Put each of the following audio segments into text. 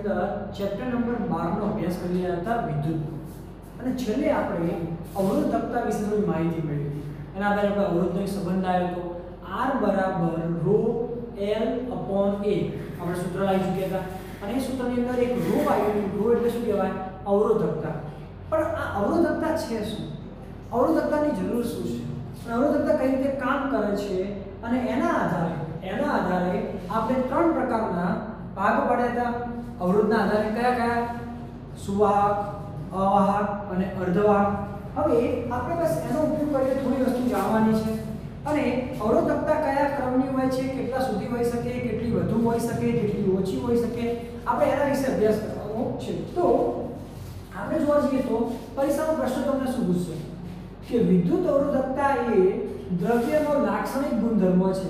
અંદર chapter number બારનો અભ્યાસ કરી રહ્યા હતા વિદ્યુત અને છેલ્લે આપણે અવરોધકતા વિશે થોડી માહિતી મેળવી. એના આધારે આપણે અવરોધનો એક સંબંધ આવ્યો હતો. આર બરાબર રો એલ અપોન એ આપણે સૂત્ર લાવી ચૂક્યા હતા. અને એ સૂત્રની અંદર એક રો આવ્યું રો એટલે શું કહેવાય? અવરોધકતા પણ આ અવરોધકતા છે શું? અવરોધકતાની જરૂર શું છે? અને અવરોધકતા કઈ રીતે કામ કરે છે? અને એના આધારે એના આધારે આપણે ત્રણ પ્રકારના ભાગ પાડ્યા હતા. અવરોધના આધારે કયા કયા સુવાહક, અવાહક અને અર્ધવાહક? હવે આપણે બસ એનો ઉપયોગ કરીને થોડી વસ્તુ જાણવાની છે. અને અવરોધકતા કયા ક્રમની હોય છે, કેટલા સુધી હોઈ શકે, કેટલી વધુ હોઈ શકે, કેટલી ઓછી હોઈ શકે, આપણે એના વિશે અભ્યાસ કરવાનો છે. તો આપણે જોવા જઈએ તો પરીક્ષાનો પ્રશ્ન તમને શું પૂછશે? કે વિદ્યુત અવરોધકતા એ દ્રવ્યનો લાક્ષણિક ગુણધર્મ છે.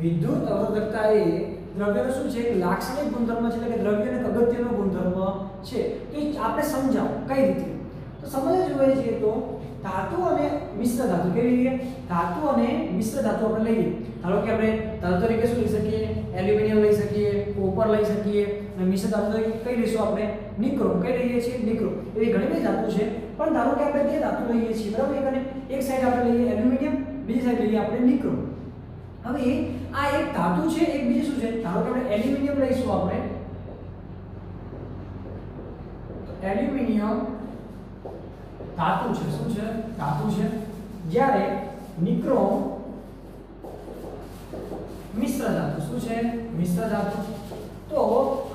વિદ્યુત અવરોધકતા એ દ્રવ્યનો શું છે? એક લાક્ષણિક ગુણધર્મ છે એટલે કે દ્રવ્યનો એક અગત્યનો ગુણધર્મ છે. તો એ આપણે સમજાવો, કઈ રીતે? તો સમજવા જોઈએ છીએ તો ધાતુ અને મિશ્ર ધાતુ કેવી રીતે ધાતુ અને મિશ્ર ધાતુ આપણે લઈએ. ધારો કે આપણે ધાતુ તરીકે શું લઈ શકીએ? એલ્યુમિનિયમ લઈ શકીએ, કોપર લઈ શકીએ અને મિશ્ર ધાતુ તરીકે કઈ લઈશું આપણે? નિક્રોમ, કઈ લઈએ છીએ? નિક્રોમ. એવી ઘણી બધી ધાતુ છે. પણ ધારો કે આપણે બે ધાતુ લઈએ છીએ, બરાબર? એક અને એક સાઈડ આપણે લઈએ એલ્યુમિનિયમ, બીજી સાઈડ લઈએ આપણે નિક્રોમ. હવે આ એક ધાતુ છે, એક બીજું શું છે? ધારો કે આપણે એલ્યુમિનિયમ લઈશું આપણે. એલ્યુમિનિયમ ધાતુ છે. શું છે? ધાતુ છે. જ્યારે નિક્રોમ મિશ્ર ધાતુ, શું છે? મિશ્ર ધાતુ. તો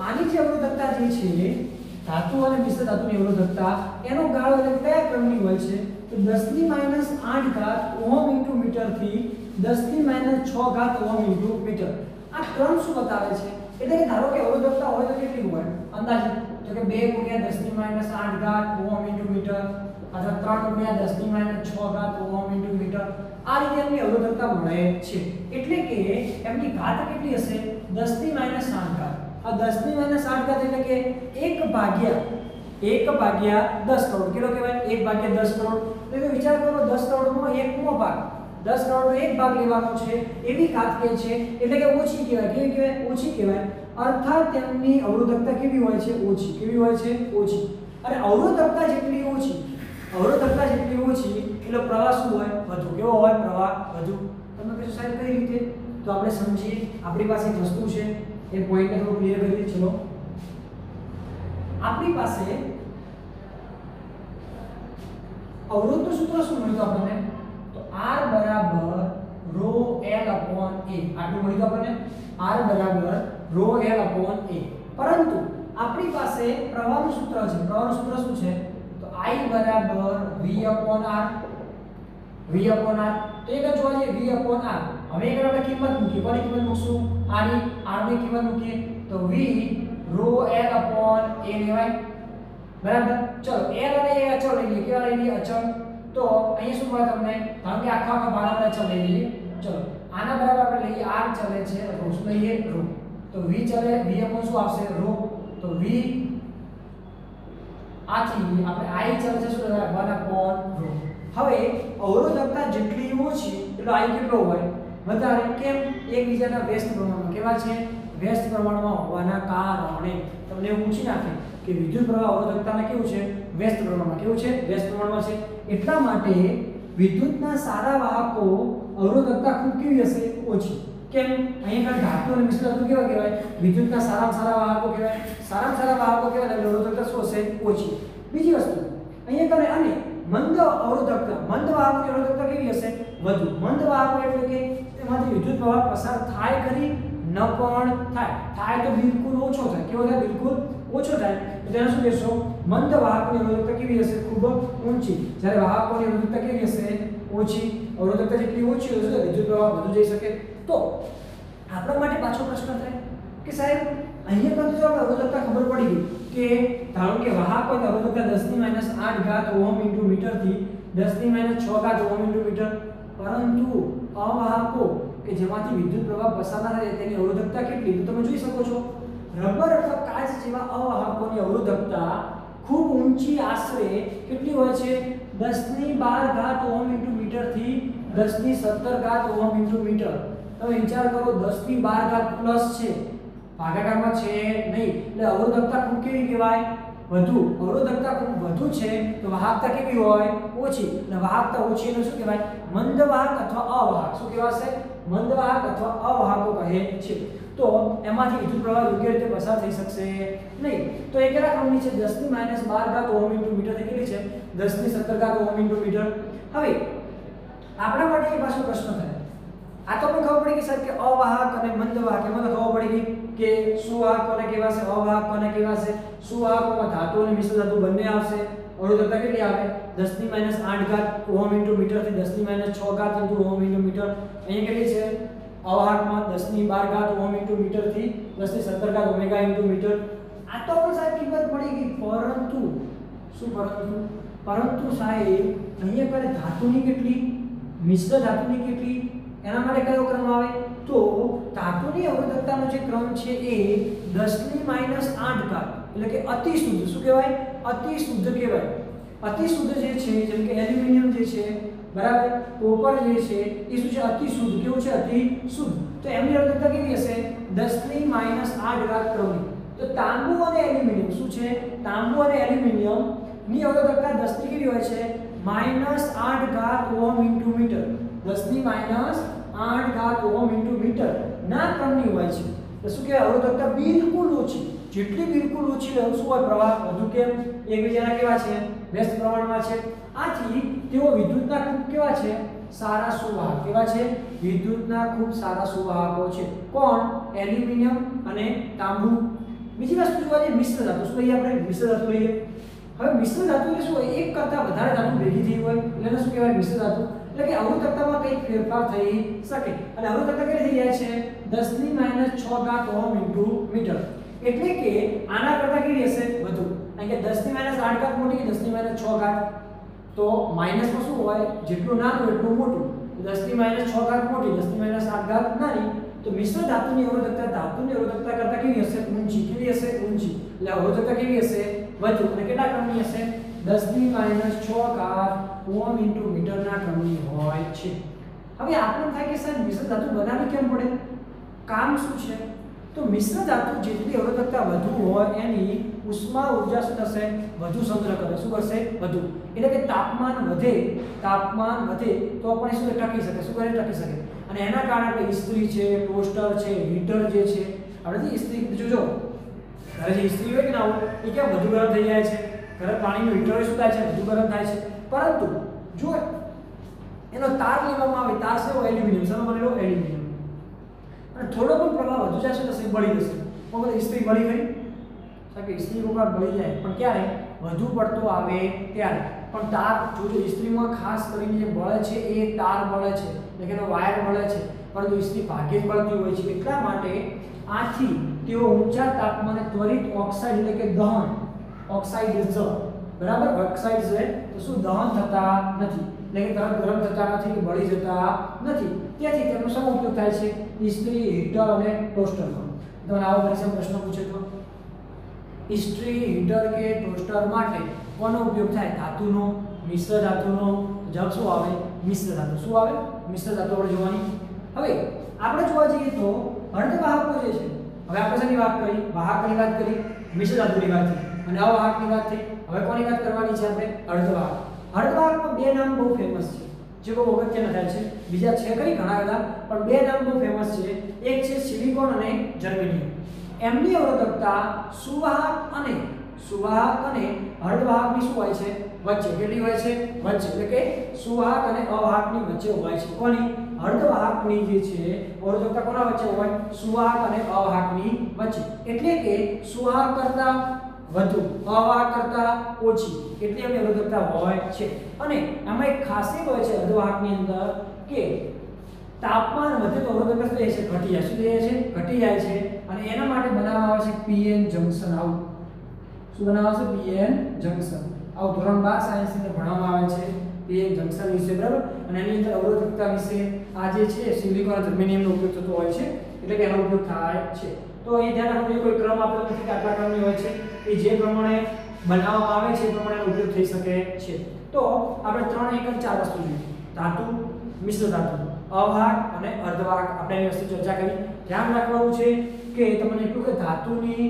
આની જે અવરોધકતા જે છે, ધાતુ અને મિશ્ર ધાતુની અવરોધકતા, એનો ગાળો એટલે કયા ક્રમની હોય છે? તો 10 ની માઇનસ 8 ઘાત ઓહમ ઇન્ટુ મીટરથી 10 થી માઇનસ 6 ઘાત ઓમ ઇન્ટુ મીટર આ ક્રમ શું બતાવે છે? એટલે કે ધારો કે અવરોધકતા હોય તો કેટલી હોય? અંદાજે. તો કે 2 ગુણ્યા 10 ની માઇનસ 8 ઘાત ઓમ મીટર અથવા 3 ગુણ્યા 10 ની માઇનસ 6 ઘાત ઓમ ઇન્ટુ મીટર. આ રીતે એમની અવરોધકતા મળે છે. એટલે કે એમની ઘાત કેટલી હશે? 10 ની માઇનસ 8 ઘાત. આ 10 ની માઇનસ 8 ઘાત એટલે કે 1 ભાગ્યા એક ભાગ્યા દસ કરોડ. કેટલો કહેવાય? એક ભાગ્યા દસ કરોડ. એટલે વિચાર કરો 10 કરોડનો 1 મો ભાગ. 10 કરોડનો એક ભાગ લેવાનો છે, એવી વાત કે છે, એટલે કે ઓછી કહેવાય. કેવી કહેવાય? ઓછી કહેવાય. અર્થાત તેમની અવરોધકતા કેવી હોય છે? ઓછી. કેવી હોય છે? ઓછી. અને અવરોધકતા જેટલી ઓછી, અવરોધકતા જેટલી ઓછી, એટલે પ્રવાહ શું હોય? વધુ. કેવો હોય? પ્રવાહ વધુ. તમે કહેશો સાહેબ, કઈ રીતે? તો આપણે સમજીએ. આપણી પાસે એક વસ્તુ છે. એ પોઈન્ટને થોડું ક્લિયર કરીએ ચલો. આપણી પાસે અવરોધનું સૂત્ર શું મળ્યું આપણને? R બરાબર rho L upon A. આટલું મળી ગયું આપણને? R બરાબર rho L upon A. પરંતુ આપણી પાસે પ્રવાહનું સૂત્ર છે. પ્રવાહનું સૂત્ર શું છે? તો I બરાબર V upon R. V upon R. તો એક જોવા જઈએ? V upon R. હવે એક આપણે કિંમત મૂકીએ. કોની કિંમત મૂકશું? R ની. R ની કિંમત મૂકીએ. તો V rho L upon A લેવાય. બરાબર? ચલો, L અને A અચળ લઈ લઈએ. કેવા લઈ લઈએ? અચળ. તો અહીંયા શું મળે તમને? કારણ કે આખા આખા ભાગ આપણે ચલ લઈ લઈએ. ચલો, આના બરાબર આપણે લઈએ આર ચલે છે, રો શું લઈએ? રો. તો વી ચલે, વી અપોન શું આવશે? રો. તો વી આથી આપણે આઈ ચલે છે શું લેવાય 1 upon રો. હવે અવરોધકતા જેટલી ઓછી એટલો આઈ કેટલો હોય? વધારે કેમ? એકબીજાના વ્યસ્ત પ્રમાણમાં. કેવા છે? વ્યસ્ત પ્રમાણમાં હોવાના કારણે. તમને એવું પૂછી નાખે. કે વિદ્યુત પ્રવાહ અવરોધકતામાં કેવું છે? વ્યસ્ત પ્રમાણમાં કેવું છે? વ્યસ્ત પ્રમાણમાં છે. એટલા માટે વિદ્યુતના સારા વાહકો અવરોધકતા ખૂબ કેવી હશે? ઓછી. કેમ? અહીંયા ધાતુ અને મિશ્ર ધાતુ કેવા કહેવાય? વિદ્યુતના સારામાં સારા વાહકો કહેવાય. સારામાં સારા વાહકો કહેવાય એટલે અવરોધકતા શું હશે? ઓછી. બીજી વસ્તુ. અહીંયા કરે અને મંદ અવરોધકતા. મંદ વાહકોની અવરોધકતા કેવી હશે? વધુ. મંદ વાહકો એટલે કે એમાંથી વિદ્યુત પ્રવાહ પસાર થાય ખરી? ન પણ થાય. થાય તો બિલકુલ ઓછો થાય. કેવો થાય? બિલકુલ ઓછો થાય. તો તેને શું કહેશો? મંદ વાહકોની અવરોધકતા કેવી હશે? ખૂબ ઊંચી. જ્યારે વાહકોની અવરોધકતા કેવી હશે? ઓછી. અવરોધકતા જેટલી ઓછી હશે વિદ્યુત પ્રવાહ વધુ જઈ શકે. તો આપણા માટે પાછો પ્રશ્ન થાય કે સાહેબ, અહીંયા કરતો જો આપણે અવરોધકતા ખબર પડી ગઈ કે ધારો કે વાહકોની અવરોધકતા 10 ની માઇનસ 8 ઘાત ઓહમ ઇન્ટુ મીટરથી 10 ની માઇનસ 6 ઘાત ઓહમ ઇન્ટુ મીટર. પરંતુ અવાહકો કે જેમાંથી વિદ્યુત પ્રવાહ પસાર ના થાય તેની અવરોધકતા કેટલી? તો તમે જોઈ શકો છો. રબર અથવા કાચ જેવા અવાહકોની અવરોધકતા ખૂબ ઊંચી આશરે કેટલી હોય છે? 10 ની 12 ઘાત ઓહમ ઇન્ટુ મીટરથી 10 ની 17 ઘાત ઓહમ ઇન્ટુ મીટર. તમે વિચાર કરો 10 ની 12 ઘાત પ્લસ છે. ભાગાકારમાં છે નહીં. એટલે અવરોધકતા ખૂબ કેવી કહેવાય? વધુ. અવરોધકતા ખૂબ વધુ છે, તો વાહકતા કેવી હોય? ઓછી. અને વાહકતા ઓછી એટલે શું કહેવાય? મંદવાહક અથવા અવાહક. શું કહેવાશે? મંદવાહક અથવા અવાહકો કહે છે. તો એમાંથી વિદ્યુત પ્રવાહ યોગ્ય રીતે પસાર થઈ શકશે નહીં. તો એ કેટલા ક્રમની છે? 10 ની માઇનસ 12 ઘાત ઓહમ ઇન્ટુ મીટર કેટલી છે. 10 ની 17 ઘાત ઓહમ ઇન્ટુ મીટર. હવે, આપણા માટે એક પાછો પ્રશ્ન થાય. આ તો પણ ખબર પડી કે સર કે અવાહક અને મંદવાહક, એમાં તો ખબર પડી ગઈ કે સુવાહક કોને છે અવાહક કોને છે સુવાહકોમાં ધાતુ અને મિશ્ર ધાતુ બંને આવશે. અવરોધકતા કેટલી આવે? 10 ની માઇનસ 8 ઘાત ઓહમ મીટરથી 10 ની માઇનસ 6 ઘાત ઓહમ મીટર. અહીંયા કેટલી છે? અવાહકમાં 10 ની 12 ઘાત ઓહમ ઇન્ટુ મીટરથી 10 ની 17 ઘાત ઓમેગા ઇન્ટુ મીટર. આ તો આપણે સાહેબ કિંમત પડી ગઈ. પરંતુ, શું પરંતુ? પરંતુ સાહેબ, અહીંયા કરે ધાતુની કેટલી? મિશ્ર ધાતુની કેટલી? એના માટે કયો ક્રમ આવે? તો ધાતુની અવરોધકતાનો જે ક્રમ છે એ 10 ની આઠ 8 ઘાત, એટલે કે અતિ શુદ્ધ શું કહેવાય? અતિ શુદ્ધ કહેવાય. અતિ શુદ્ધ જે છે, જેમ કે એલ્યુમિનિયમ છે, બરાબર? કોપર જે છે, એ શું છે? અતિ શુદ્ધ. કેવું છે? અતિ શુદ્ધ. તો એમની અર્ધતા કેવી હશે? 10 ની માઇનસ 8 ઘાત ક્રમની તો તાંબુ અને એલ્યુમિનિયમ શું છે? તાંબુ અને એલ્યુમિનિયમની અવરોધકતા 10 ની કેવી હોય છે? માઇનસ 8 ઘાત ઓમ ઇન્ટુ મીટર. 10 ની માઇનસ 8 ઘાત ઓમ ઇન્ટુ મીટર. ના ક્રમની હોય છે. તો શું કહેવાય? અવરોધકતા બિલકુલ ઓછી, જેટલી બિલકુલ ઓછી હોય શું હોય પ્રવાહ, વધુ કેમ? એકબીજાના કેવા છે? વ્યસ્ત પ્રમાણમાં છે. આથી તેઓ વિદ્યુતના ખૂબ કેવા છે? સારા સુવાહક. કેવા છે? વિદ્યુતના ખૂબ સારા સુવાહકો છે. કોણ? એલ્યુમિનિયમ અને તાંબુ. બીજી વસ્તુ જોવા જઈએ, મિશ્ર ધાતુ. શું કહીએ આપણે? મિશ્ર ધાતુ કહીએ. હવે મિશ્ર ધાતુ એટલે શું? હોય એક કરતા વધારે ધાતુ ભેગી થઈ હોય. એટલે શું કહેવાય? મિશ્ર ધાતુ. એટલે કે અવરોધકતામાં કંઈક ફેરફાર થઈ શકે. અને અવરોધકતા કેટલી થઈ જાય છે? 10 ની માઇનસ 6 ઘાત ઓમ ઇન્ટુ મીટર. એટલે કે આના કરતા કેવી હશે? વધુ. કારણ કે 10 ની માઇનસ 8 ઘાત મોટી કે 10 ની માઇનસ 6 ઘાત તો માઇનસમાં શું હોય? જેટલું નાનું એટલું મોટું. 10 ની માઇનસ 6 ઘાત મોટી 10 ની માઇનસ 8 ઘાત નાની. તો મિશ્ર ધાતુની અવરોધકતા ધાતુની અવરોધકતા કરતા કેવી હશે? ઊંચી. કેવી હશે? ઊંચી. એટલે અવરોધકતા કેવી હશે? વધુ. અને કેટલા ક્રમની હશે? 10 ની માઇનસ 6 ઘાત ઓહમ ઇન્ટુ મીટરના ક્રમની હોય છે. હવે આપણને થાય કે સર મિશ્ર ધાતુ બનાવી કેમ પડે? કામ શું છે? તો મિશ્ર ધાતુ જેટલી અવરોધકતા વધુ હોય એની ઉષ્મા ઊર્જા શું થશે? વધુ સંગ્રહ કરે. શું કરશે? વધુ. એટલે કે તાપમાન વધે તાપમાન વધે તો આપણે શું ટકી શકે? શું કરે? ટકી શકે. અને એના કારણે આપણે ઇસ્ત્રી છે, ટોસ્ટર છે, હીટર જે છે, આપણે જે ઇસ્ત્રી જોજો ઘરે જે ઇસ્ત્રી હોય કે ના હોય, એ ક્યાં વધુ ગરમ થઈ જાય છે? ઘરે પાણીનું હીટર શું થાય છે? વધુ ગરમ થાય છે. પરંતુ જો એનો તાર લેવામાં આવે, તાર છે એલ્યુમિનિયમ. શેનો બનેલો? એલ્યુમિનિયમ. અને થોડો પણ પ્રભાવ વધુ જશે તો સિંહ બળી જશે. પણ ઇસ્ત્રી બળી ગઈ. કે ઇસ્ત્રી કોક બળી જાય. પણ ક્યારે? વધુ પડતો આવે ત્યારે. પણ તાર જોજો ઇસ્ત્રીમાં ખાસ કરીને જે બળે છે એ તાર બળે છે. એટલે કે એનો વાયર બળે છે. પરંતુ ઇસ્ત્રી ભાગ્યે જ બળતી હોય છે. એટલા માટે આથી તેઓ ઊંચા તાપમાને ત્વરિત ઓક્સાઇડ એટલે કે દહન ઓક્સાઇડ બરાબર? ઓક્સાઇડ છે, તો શું દહન થતા નથી. એટલે કે તરત ગરમ થતા નથી કે બળી જતા નથી. તેથી તેનો શેનો ઉપયોગ થાય છે? ઇસ્ત્રી, હીટર અને ટોસ્ટરનો તમને આવો પરીક્ષા પ્રશ્ન પૂછે તો. ઇસ્ત્રી, હીટર કે ટોસ્ટર માટે કોનો ઉપયોગ થાય? ધાતુનો, મિશ્ર ધાતુનો? જવાબ શું આવે? મિશ્ર ધાતુ. શું આવે? મિશ્ર ધાતુ આપણે જોવાની. હવે, આપણે જોવા જઈએ તો અર્ધવાહકો જે છે, હવે આપણે શેની વાત કરી? વાહકની વાત કરી? મિશ્ર ધાતુની વાત થઈ અને અવાહકની વાત થઈ. હવે કોની વાત કરવાની છે આપણે? અર્ધવાહક અર્ધવાહકમાં બે નામ બહુ ફેમસ છે. જે બહુ અગત્યના થાય છે. બીજા છે કરી ઘણા બધા, પણ બે નામ બહુ ફેમસ છે. એક છે સિલિકોન અને જર્મેનિયમ એમની અવરોધકતા સુવાહક અને સુવાહક અને અર્ધવાહકની શું હોય છે? વચ્ચે. કેટલી હોય છે? વચ્ચે. એટલે કે સુવાહક અને અવાહકની વચ્ચે હોય છે. કોની? અર્ધવાહકની જે છે, અવરોધકતા કોના વચ્ચે હોય? સુવાહક અને અવાહકની વચ્ચે. એટલે કે સુવાહક કરતા વધુ અવાહક કરતા ઓછી, એટલી એમની અવરોધકતા હોય છે. અને આમાં એક ખાસિયત હોય છે અર્ધવાહકની અંદર કે તાપમાન વધે તો અવરોધકતા શું છે, ઘટી જાય. શું થાય છે? ઘટી જાય છે. અને એના માટે બનાવવામાં આવે છે પીએન જંકશન આવું. શું બનાવવામાં આવે છે? PN junction. આવું ધોરણ બાર સાયન્સ અંદર ભણવામાં આવે છે પીએન જંકશન વિશે, બરાબર? અને એની અંદર અવરોધકતા વિશે આ જે છે, સિલિકોન જર્મેનિયમનો ઉપયોગ થતો હોય છે, એટલે કે એનો ઉપયોગ થાય છે. તો એ ધ્યાન રાખવું કોઈ ક્રમ આપેલો નથી કે આટલા ક્રમની હોય છે. એ જે પ્રમાણે બનાવવામાં આવે છે, એ પ્રમાણે ઉપયોગ થઈ શકે છે. તો આપણે ત્રણ એક જ ચાર વસ્તુ જોઈએ. ધાતુ, મિશ્ર ધાતુ અવાહક અને અર્ધવાહક. આપણે એની વસ્તુ ચર્ચા કરી. ધ્યાન રાખવાનું છે કે તમને એટલું કે ધાતુની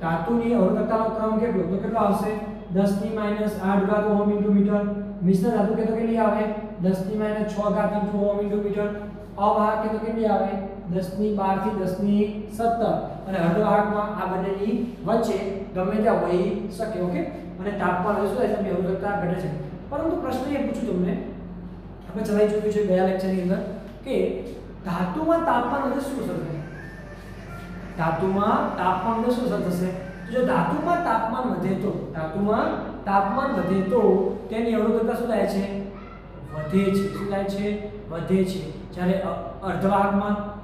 ધાતુની અવરોધકતાનો ક્રમ કેટલો? તો કેટલો આવશે? 10 ની માઇનસ 8 ઘાત ઓહમ ઇન્ટુ મીટર. મિશ્ર ધાતુ કે તો કેટલી આવે? 10 ની માઇનસ 6 ઘાત ઇન્ટુ ઓહમ ઇન્ટુ મીટર. અવાહક કે તો કેટલી આવે? 10 ની 12 થી 10 ની 17 અને અર્ધવાહકમાં આ બંનેની વચ્ચે ગમે ત્યાં હોઈ શકે, ઓકે? અને તાપમાન શું થાય? છે અવરોધકતા ઘટે છે. પરંતુ પ્રશ્ન એ પૂછું તમને, આપણે ચલાવી ચૂક્યું છે ગયા લેક્ચરની અંદર, કે ધાતુમાં તાપમાન વધે શું થશે? ધાતુમાં તાપમાન વધે શું થશે? જો ધાતુમાં તાપમાન વધે તો, ધાતુમાં તાપમાન વધે તો તેની અવરોધકતા શું થાય છે? વધે છે. શું થાય છે? વધે છે. જ્યારે અર્ધવાહકમાં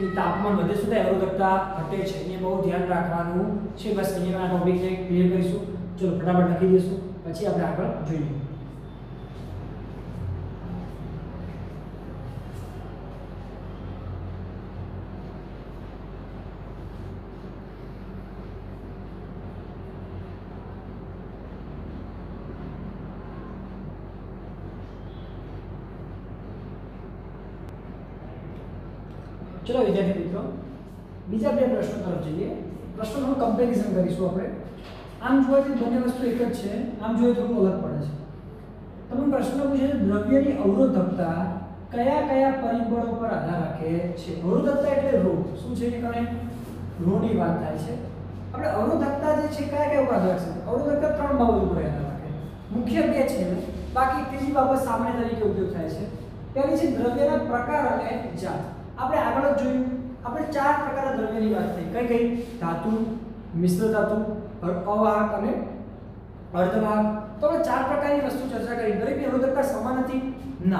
કે તાપમાન વધે સુધી અવરોધકતા ઘટે છે. એ બહુ ધ્યાન રાખવાનું છે. બસ અહીંયા આ ટોપિકને ક્લિયર કરીશું. ચલો, ફટાફટ લખી દઈશું. પછી આપણે આગળ જોઈએ. ચલો વિદ્યાર્થી મિત્રો, બીજા બે પ્રશ્નો તરફ જઈએ. પ્રશ્નોનું કમ્પેરિઝન કરીશું આપણે. આમ જોવા જઈએ બંને વસ્તુ એક જ છે. આમ જોઈએ થોડું અલગ પડે છે. તમને પ્રશ્ન પૂછે છે, દ્રવ્યની અવરોધકતા કયા કયા પરિબળો પર આધાર રાખે છે? અવરોધકતા એટલે રો. શું છે કે તમે રોની વાત થાય છે. આપણે અવરોધકતા જે છે, કયા કયા ઉપર આધાર રાખશે અવરોધકતા ત્રણ બાબત ઉપર આધાર રાખે મુખ્ય બે છે. બાકી ત્રીજી બાબત સામાન્ય તરીકે ઉપયોગ થાય છે. પહેલી છે દ્રવ્યના પ્રકાર અને જાત. આપણે આગળ જ જોયું. આપણે ચાર પ્રકારના દ્રવ્યની વાત થઈ. કઈ કઈ? ધાતુ, મિશ્ર ધાતુ અવાહક અને અર્ધવાહક. તો આપણે ચાર પ્રકારની વસ્તુ ચર્ચા કરી. દરેકની અવરોધકતા સમાન હતી? ના.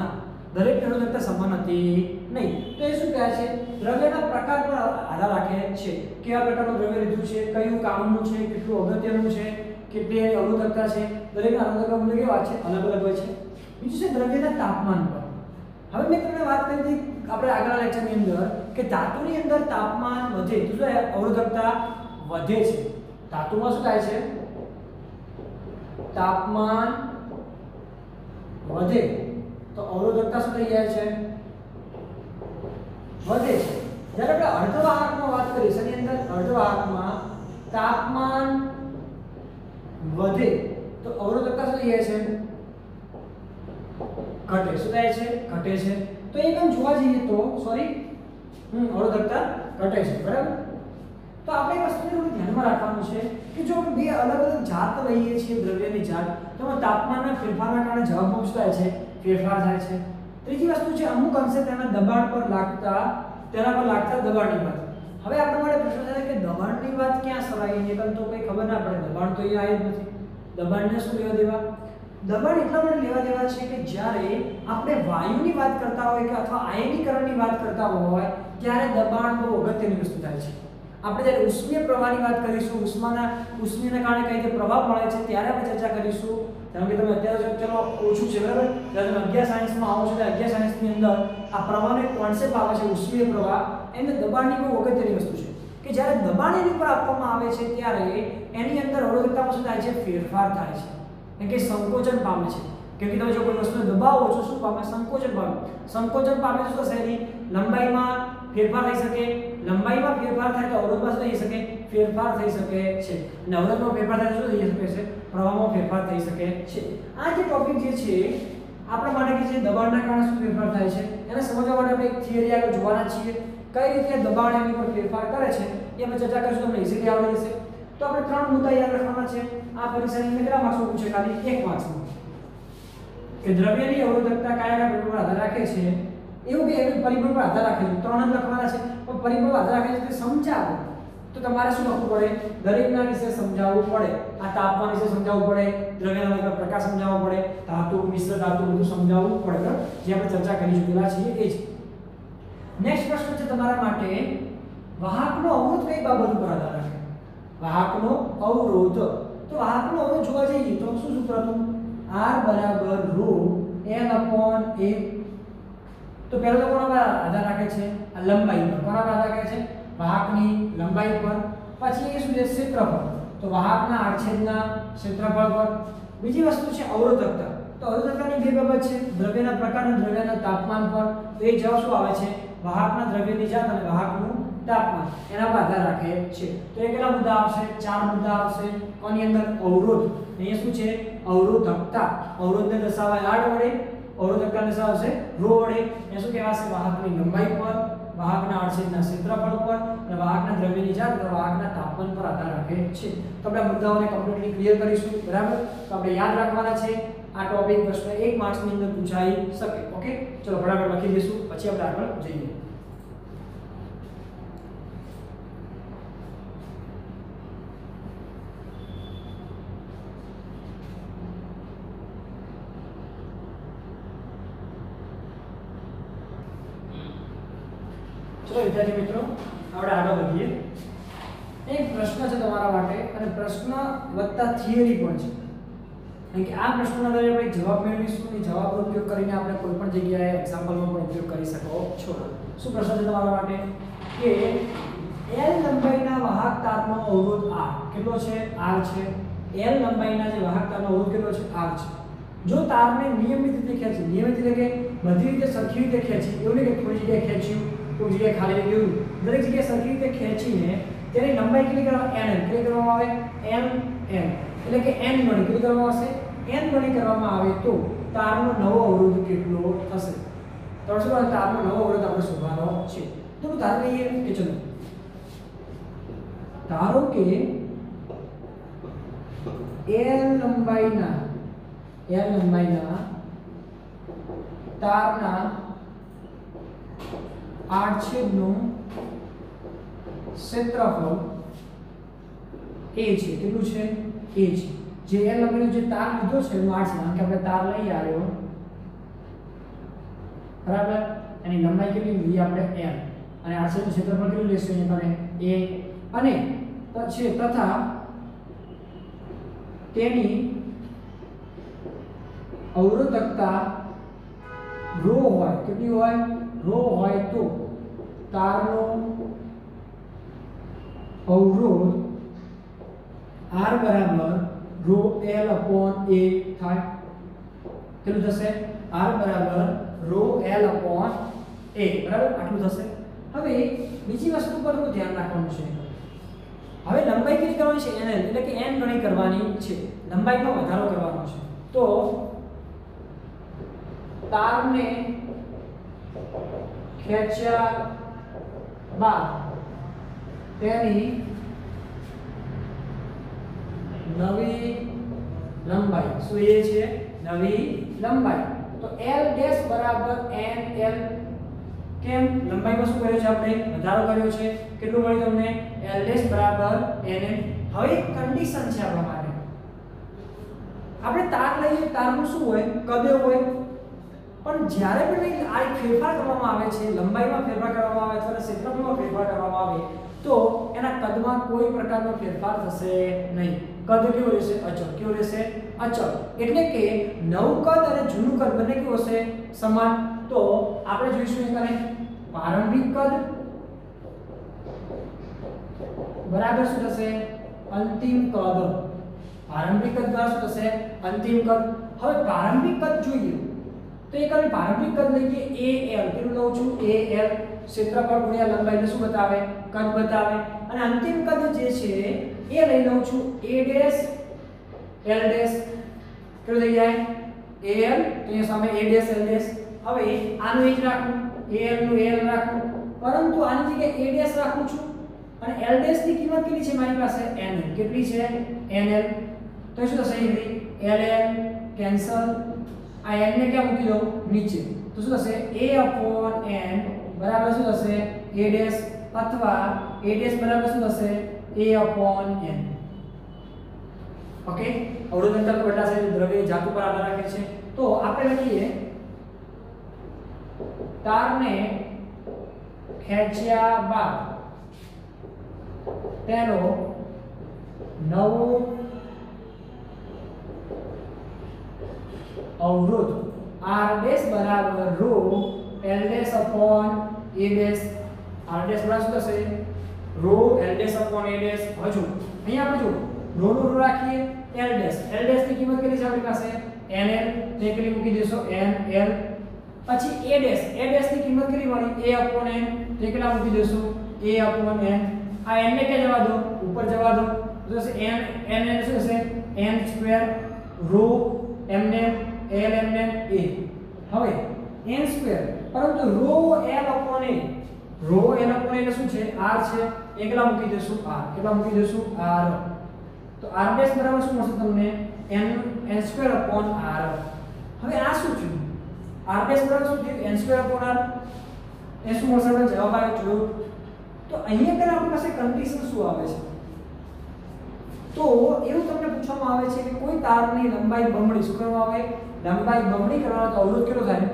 દરેકની અવરોધકતા સમાન હતી નહીં. તો એ શું કહે છે? દ્રવ્યના પ્રકાર પર આધાર રાખે છે. કેવા પ્રકારનું દ્રવ્ય લીધું છે? કયું કામનું છે? કેટલું અગત્યનું છે? કેટલી અવરોધકતા છે? દરેકના અવરોધકતા મૂલ્ય કેવા છે? અલગ અલગ હોય છે. બીજું છે દ્રવ્યના તાપમાન પર. હવે મેં તમને વાત કરી હતી આપણે આગળના લેક્ચરની અંદર કે ધાતુની અંદર તાપમાન વધે, તો શું અવરોધકતા વધે છે? ધાતુમાં શું થાય છે? તાપમાન વધે. તો અવરોધકતા શું થઈ જાય છે? વધે છે. જ્યારે આપણે અર્ધવાહકમાં વાત કરીએ એની અંદર? અર્ધવાહકમાં તાપમાન વધે. તો અવરોધકતા શું થઈ જાય છે? ઘટે. શું થાય છે? ઘટે છે. તો એકમ જોવા જઈએ તો સોરી હમ અવરોધકતા ઘટે છે, બરાબર? તો આપણે વસ્તુને થોડું ધ્યાનમાં રાખવાનું છે કે જો બે અલગ અલગ જાત લઈએ છીએ દ્રવ્યની જાત, તો એમાં તાપમાનના ફેરફારના કારણે જવાબ થાય છે? ફેરફાર થાય છે. ત્રીજી વસ્તુ છે, અમુક અંશે તેના દબાણ પર લાગતા, તેના પર લાગતા દબાણની વાત. હવે આપણા માટે પ્રશ્ન થાય કે દબાણની વાત ક્યાં સવાય પણ તો કંઈ ખબર ના પડે. દબાણ તો અહીંયા આવી જ નથી. દબાણને શું લેવા દેવા? દબાણ એટલા માટે લેવા દેવા છે કે જ્યારે આપણે વાયુની વાત કરતા હોય કે અથવા આયનીકરણની વાત કરતા હોય, ત્યારે દબાણ બહુ અગત્યની વસ્તુ થાય છે. આપણે જ્યારે ઉષ્મીય પ્રવાહની વાત કરીશું, ઉષ્માના ઉષ્મીના કારણે કઈ રીતે પ્રભાવ મળે છે, ત્યારે આપણે ચર્ચા કરીશું. કારણ કે તમે અત્યારે ચલો, ઓછું છે, બરાબર? જ્યારે તમે અગિયાર સાયન્સમાં આવો છો ત્યારે અગિયાર સાયન્સની અંદર આ પ્રવાહનો એક કોન્સેપ્ટ આવે છે, ઉષ્મીય પ્રવાહ. એને દબાણની બહુ અગત્યની વસ્તુ છે. કે જ્યારે દબાણ એની ઉપર આપવામાં આવે છે, ત્યારે એની અંદર અવરોધકતામાં શું થાય છે? ફેરફાર થાય છે. એટલે કે સંકોચન પામે છે. કેમ કે તમે જો કોઈ વસ્તુને દબાવો છો, શું પામે? સંકોચન પામે. સંકોચન પામે શું થશે લંબાઈમાં ફેરફાર થઈ શકે. લંબાઈમાં ફેરફાર થાય તો અવરોધમાં શું થઈ શકે? ફેરફાર થઈ શકે છે. અને અવરોધમાં ફેરફાર થાય શું થઈ શકે છે? પ્રવાહમાં ફેરફાર થઈ શકે છે. આ જે ટોપિક જે છે, આપણા માટે કે જે દબાણના કારણે શું ફેરફાર થાય છે, એને સમજવા માટે આપણે એક થિયરી આગળ જોવાના છીએ. કઈ રીતે દબાણ એની પર ફેરફાર કરે છે, એ અમે ચર્ચા કરીશું તમને ઇઝીલી આવડી જશે. તો આપણે ત્રણ મુદ્દા યાદ રાખવાના છે. આ પરીક્ષાની અંદર કેટલા માર્ક્સમાં પૂછે? ખાલી એક માર્ક્સમાં કે દ્રવ્યની અવરોધકતા કયા કયા પરિબળ પર આધાર રાખે છે? એવું કે એક પરિબળ પર આધાર રાખે છે. ત્રણ જ લખવાના છે. પણ પરિબળ આધાર રાખે છે તે સમજાવો. તો તમારે શું લખવું પડે? દરેકના વિશે સમજાવવું પડે. આ તાપમાન વિશે સમજાવવું પડે. દ્રવ્યના વિશે પ્રકાશ સમજાવવો પડે. ધાતુ, મિશ્ર ધાતુ બધું સમજાવવું પડે. જે આપણે ચર્ચા કરી ચૂકેલા છીએ એ જ. નેક્સ્ટ પ્રશ્ન છે તમારા માટે. વાહકનો અવરોધ કઈ બાબત ઉપર આધાર રાખે? વાહકનો અવરોધ. તો વાહકનો અવરોધ જોવા જઈએ તો શું સૂત્ર હતું? R બરાબર ρ L upon A. તો પહેલો તો કોના પર આધાર રાખે છે? આ લંબાઈ પર. કોના પર આધાર રાખે છે? વાહકની લંબાઈ પર. પછી એ શું છે? ક્ષેત્રફળ. તો વાહકના આડછેદના ક્ષેત્રફળ પર. બીજી વસ્તુ છે અવરોધકતા. તો અવરોધકતાની બે બાબત છે. દ્રવ્યના પ્રકાર અને દ્રવ્યના તાપમાન પર. તો એ જવાબ શું આવે છે? વાહકના દ્રવ્યની જાત અને વાહકનું તાપમાન એના પર આધાર રાખે છે. તો એ કેટલા મુદ્દા આવશે? ચાર મુદ્દા આવશે. કોની અંદર અવરોધ? અહીંયા શું છે? અવરોધકતા અવરોધને દર્શાવાય આડ વડે અવરોધકતા દર્શાવશે રો વડે. એ શું કહેવાશે? વાહકની લંબાઈ પર વાહકના આડછેદના ક્ષેત્રફળ પર અને વાહકના દ્રવ્યની જાત અને વાહકના તાપમાન પર આધાર રાખે છે. તો આપણે મુદ્દાઓને કમ્પ્લીટલી ક્લિયર કરીશું. બરાબર? તો આપણે યાદ રાખવાના છે. આ ટોપિક પ્રશ્ન એક માર્ક્સની અંદર પૂછાઈ શકે. ઓકે ચલો, ફટાફટ લખી દઈશું. પછી આપણે આગળ જઈએ ચલો વિદ્યાર્થી મિત્રો આપણે આગળ વધીએ એક પ્રશ્ન છે તમારા માટે અને પ્રશ્ન વત્તા થિયરી પણ છે. કારણ કે આ પ્રશ્નના આધારે આપણે જવાબ મેળવીશું અને જવાબનો ઉપયોગ કરીને આપણે કોઈ પણ જગ્યાએ એક્ઝામ્પલમાં પણ ઉપયોગ કરી શકો છો. શું પ્રશ્ન છે તમારા માટે? કે એલ લંબાઈના વાહક તારનો અવરોધ આર કેટલો છે? આર છે. એલ લંબાઈના જે વાહક તારનો અવરોધ કેટલો છે? આર છે. જો તારને નિયમિત રીતે ખેંચી, નિયમિત એટલે કે બધી રીતે સરખી રીતે ખેંચી, એવું નહીં કે થોડી જગ્યાએ ખેંચ્યું, કોઈ જગ્યાએ ખાલી ગયું દરેક જગ્યાએ સરખી રીતે ખેંચીને તેની લંબાઈ કેટલી કરવામાં n. કેટલી કરવામાં આવે? M, n. એટલે કે n ગણી કેટલી કરવામાં આવશે? N ગણી કરવામાં આવે તો તારનો નવો અવરોધ કેટલો થશે? તો શું થાય? તારનો નવો અવરોધ આપણે શોધવાનો છે. તો ધારો લઈએ કે ચલો, ધારો કે l લંબાઈના l લંબાઈના તારના આડછેદનું ક્ષેત્રફળ એ છે કેટલું છે? એ છે જે એ લંબાઈનો જે તાર લીધો છે એનું આડછેદ કારણ કે આપણે તાર લઈ આવ્યો. બરાબર? એની લંબાઈ કેટલી લીધી આપણે l. અને આડછેદનું ક્ષેત્રફળ કેટલું લેશું અહીંયા તમે a. અને પછી તથા તેની અવરોધકતા રો હોય, કેટલી હોય? રો હોય તો તારનો અવરોધ આર બરાબર રો એલ અપોન એ થાય. કેટલું થશે? આર બરાબર રો એલ અપોન એ બરાબર? આટલું થશે. હવે બીજી વસ્તુ પર હું ધ્યાન રાખવાનું છે. હવે લંબાઈ કેટલી કરવાની છે? એને એટલે કે એન ગણી કરવાની છે. લંબાઈમાં વધારો કરવાનો છે. તો તારને ખેંચ્યા બાદ તેની નવી લંબાઈ. શું એ છે? નવી લંબાઈ. તો L ડેશ બરાબર n L કેમ? લંબાઈમાં શું કર્યું છે આપણે? વધારો કર્યો છે. કેટલું મળ્યું તમને? L ડેશ બરાબર n n. હવે કન્ડિશન છે આપણા માટે. આપણે તાર લઈએ, તારનું શું હોય? કદે હોય? પણ જ્યારે પણ આ ફેરફાર કરવામાં આવે છે, લંબાઈમાં ફેરફાર કરવામાં આવે અથવા ક્ષેત્રફળમાં ફેરફાર કરવામાં આવે તો એના કદમાં કોઈ પ્રકારનો ફેરફાર થશે નહીં. કદ કેવું રહેશે? અચળ. કેવું રહેશે? અચળ. એટલે કે નવું કદ અને જૂનું કદ બંને કેવું હશે? સમાન. તો આપણે જોઈશું એકને પ્રારંભિક કદ. બરાબર શું થશે? અંતિમ કદ. પ્રારંભિક કદ દ્વારા શું થશે? અંતિમ કદ. હવે પ્રારંભિક કદ જોઈએ. તો એક આપણે પ્રારંભિક કદ લઈએ? એ એલ કેટલું લઉં છું? AL ક્ષેત્રફળ ગુણ્યા લંબાઈને શું બતાવે? કદ બતાવે. અને અંતિમ કદ જે છે, એ લઈ લઉં છું A ડેશ L ડેશ કેટલું થઈ જાય? AL તો અહીંયા સામે A ડેશ L ડેશ હવે આનું એ જ રાખું. AL નું l રાખું. પરંતુ આની જગ્યાએ A ડેશ રાખું છું. અને L ડેશની કિંમત કેટલી છે મારી પાસે? N કેટલી છે? NL તો શું થશે અહીં LL કેન્સલ આ n ને ક્યાં મૂકી દઉં? નીચે. તો શું થશે? A n બરાબર શું થશે? A ડેશ અથવા a ડેશ બરાબર શું થશે? A upon n. ઓકે અવરોધ અંતર તો બદલાશે દ્રવ્ય જાત ઉપર આધાર રાખે છે. તો આપણે લખીએ, તારને ખેંચ્યા બાદ તેનો નવો અવરોધ, r ડેશ બરાબર rho upon a dash r dash શું થશે? Rho l dash upon a dash હજુ અહીંયા આપણે જો રો નો રો રાખીએ, l ડેશ l ડેશની કિંમત કેટલી છે આપણી પાસે? Nl ને કેટલી મૂકી દેશો? Nl પછી a ડેશ a ડેશની કિંમત કેટલી મળી? A upon n. તે મૂકી દેશો? A upon n. આ n ને ક્યાં જવા દો? ઉપર જવા દો. થશે? N n n શું થશે? N square rho mn l mn a. હવે, n સ્ક્વેર પરંતુ rho l upon a rho l upon a શું છે? r છે. એકલા મૂકી દેશું r એકલા મૂકી દેશું r તો r ડેશ બરાબર શું મળશે તમને? n n square upon r હવે આ શું છે r ડેશ બરાબર શું થયું? n સ્ક્વેર upon r એ શું મળશે આપણે જવાબ આવ્યો જોયું તો અહીંયા કર આપણી પાસે કન્ડિશન શું આવે છે? તો એવું તમને પૂછવામાં આવે છે કે કોઈ તારની લંબાઈ બમણી શું કરવામાં આવે? લંબાઈ બમણી કરવાનો તો અવરોધ કેટલો થાય?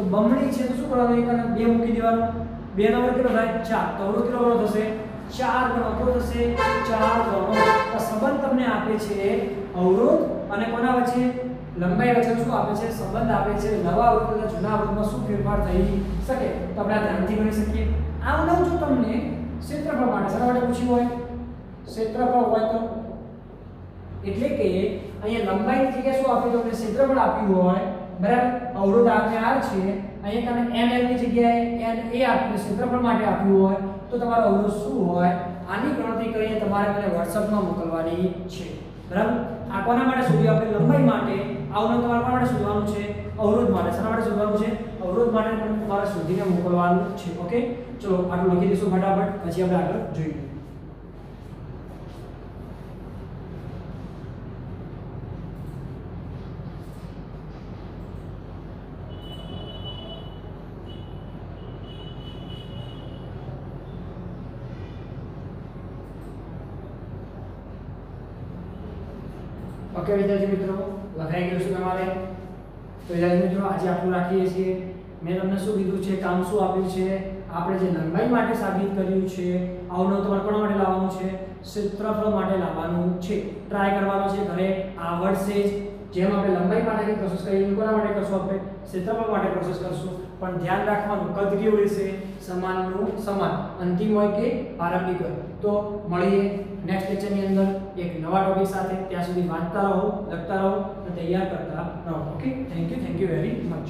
તો બમણી છે તો શું કરવાનું? એકાને બે મૂકી દેવાનું. બે નો વર્ગ કેટલો થાય? ચાર. તો અવરોધ કેટલો થશે? ચાર ગણો થશે. ચાર ગણો તો સંબંધ તમને આપે છે અવરોધ અને કોના વચ્ચે? લંબાઈ વચ્ચે શું આપે છે? સંબંધ આપે છે. નવા અવરોધ અને જૂના અવરોધમાં શું ફેરફાર થઈ શકે? તો આપણે આ ધ્યાનથી ગણી શકીએ. આ ઉદાહરણ જો તમને ક્ષેત્રફળ માટે શેના માટે પૂછ્યું હોય? ક્ષેત્રફળ હોય તો? એટલે કે અહીંયા લંબાઈની જગ્યાએ શું આપ્યું? તમને ક્ષેત્રફળ આપ્યું હોય. બરાબર? અવરોધ આપણે આર છે, અહીંયા તમે nl ની જગ્યાએ n, a આપ્યું ક્ષેત્રફળ માટે આપ્યું હોય, તો તમારો અવરોધ શું હોય? આની ગણતરી કરીને તમારે મને WhatsApp માં મોકલવાની છે. બરાબર? આ કોના માટે શોધ્યું? આપણે લંબાઈ માટે. આવનું તમારે માટે શોધવાનું છે? અવરોધ માટે. શેના માટે શોધવાનું છે? અવરોધ માટે પણ તમારે શોધીને મોકલવાનું છે. ઓકે? ચલો, આટલું લખી દઈશું ફટાફટ. પછી આપણે આગળ જોઈએ ઓકે, વિદ્યાર્થી મિત્રો લખાઈ ગયું છે તમારે. તો વિદ્યાર્થી મિત્રો, આજે આપણું રાખીએ છીએ, મેં તમને શું કીધું છે, કામ શું આપ્યું છે, આપણે જે લંબાઈ માટે સાબિત કર્યું છે, આવનો તમારે કોના માટે લાવવાનું છે, ક્ષેત્રફળ માટે લાવવાનું છે. ટ્રાય કરવાનો છે, ઘરે આવડશે જ, જેમ આપણે લંબાઈ માટેની પ્રોસેસ કરીએ કોના માટે કરશું આપણે? ક્ષેત્રફળ માટે પ્રોસેસ કરશું. પણ ધ્યાન રાખવાનું, કદ કેવું રહેશે? સમાનનું સમાન. અંતિમ હોય કે પ્રારંભિક હોય. તો મળીએ નેક્સ્ટ લેક્ચરની અંદર એક નવા ટોપિક સાથે ત્યાં સુધી વાંચતા રહો, લખતા રહો અને તૈયાર કરતા રહો. Okay thank you thank you very much